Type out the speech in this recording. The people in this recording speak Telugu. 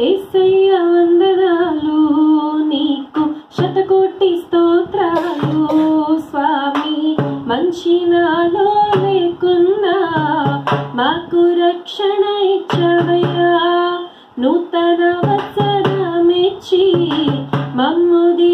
ఏసయ్య వందనాలు నీకు శతకోటి స్తోత్రాలు. స్వామి మంచి నాలో లేకున్నా మాకు రక్షణ ఇచ్చవయ్యా. నూతన వత్సరమిచ్చి మమ్ముది